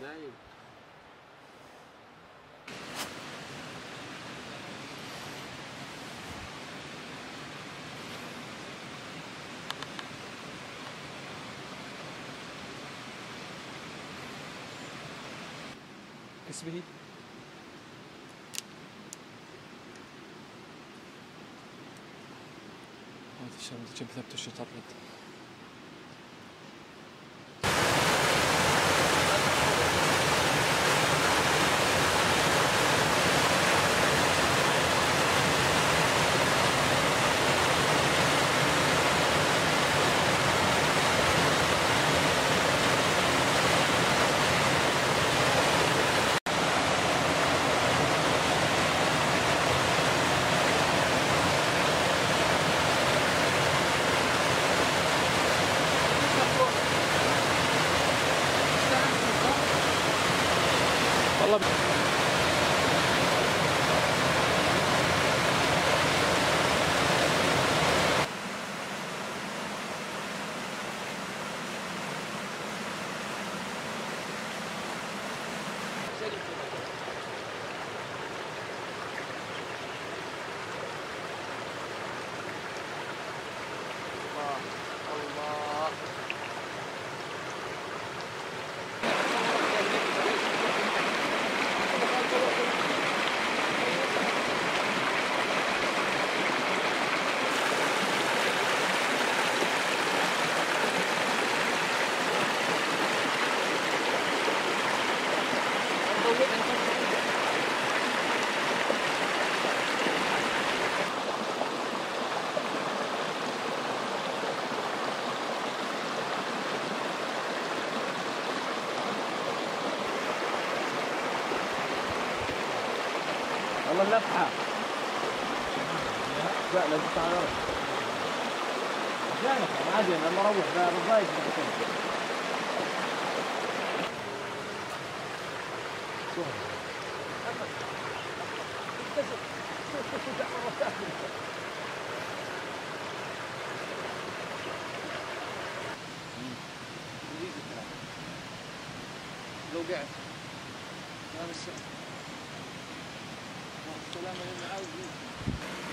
نايم. اسمه؟ هذا الشمس جنب ثبت الشطر والله والله اللفحة لا لا تطلع على الأرض. جانك عادي أنا لما أروح بالضايق لو قعد لا بس السلامة للمعاود